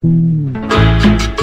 Ay,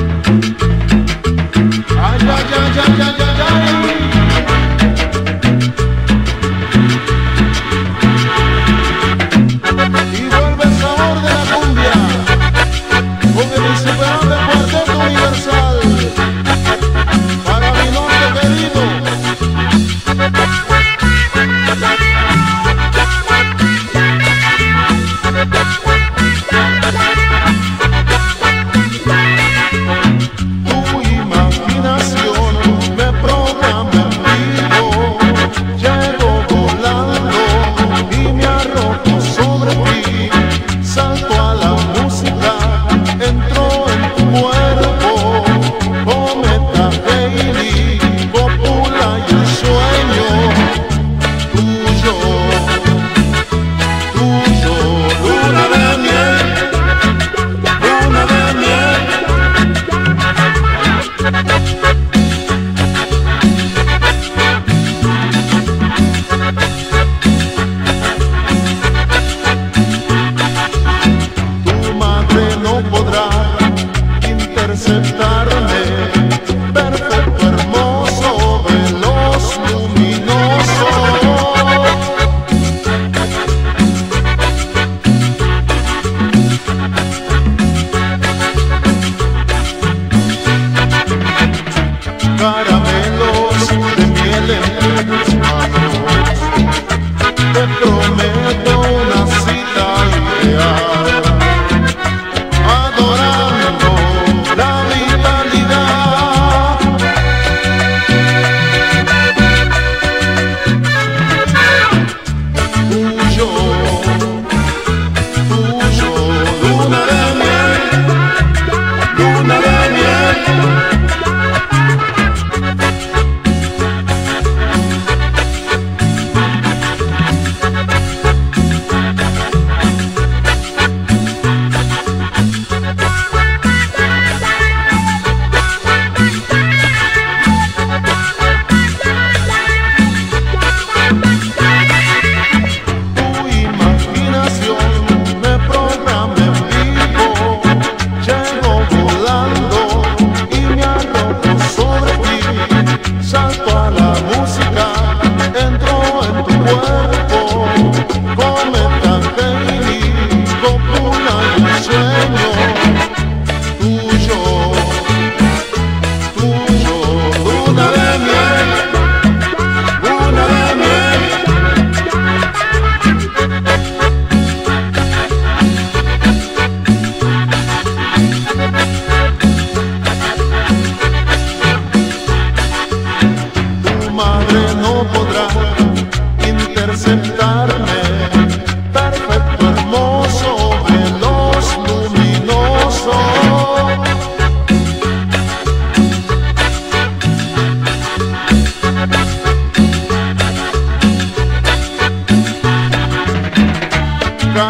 feeling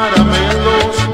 Caramelos